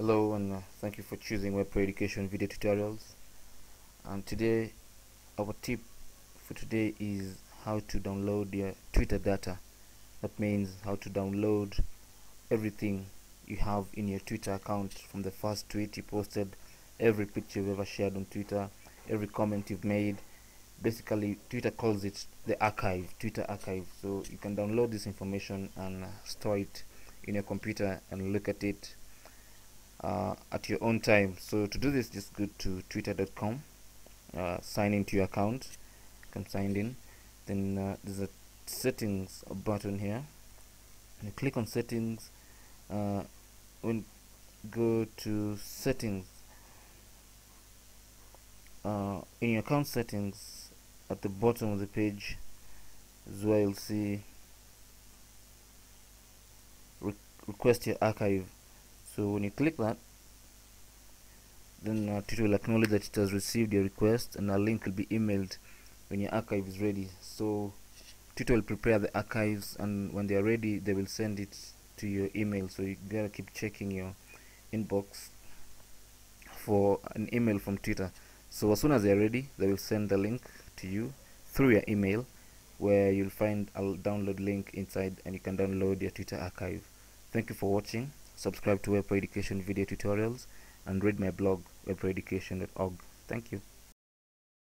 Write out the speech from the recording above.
Hello and uh, thank you for choosing Web Pro Education video tutorials. And today our tip for today is how to download your Twitter data. That means how to download everything you have in your Twitter account from the first tweet you posted every picture you've ever shared on Twitter every comment you've made. Basically Twitter calls it the archive Twitter archive. So you can download this information and store it in your computer and look at it uh, at your own time. So to do this just go to twitter.com uh, sign into your account. Can sign in. Then uh, there's a settings button here. And click on settings. Uh, when go to settings. Uh, in your account settings at the bottom of the page is where you'll see re request your archive so when you click that then uh, Twitter will acknowledge that it has received your request and a link will be emailed when your archive is ready. So Twitter will prepare the archives and when they are ready they will send it to your email. So you gotta keep checking your inbox for an email from Twitter. So as soon as they're ready they will send the link to you through your email where you'll find a download link inside and you can download your Twitter archive. Thank you for watching subscribe to Web Pro Education video tutorials and read my blog webproeducation.org thank you